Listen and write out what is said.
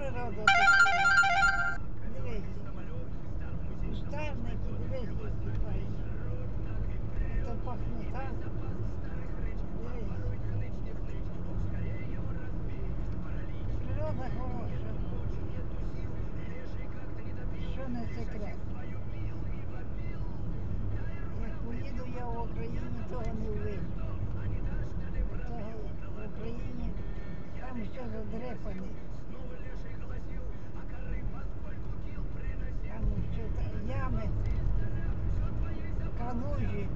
природа така. Дивись. Кустарники, дивись, виступають. Це пахне так. Дивись. Природа хороша. Що не секрет. Як поїду я в Україні, того не. Того в Україні там все задрепане. ножі.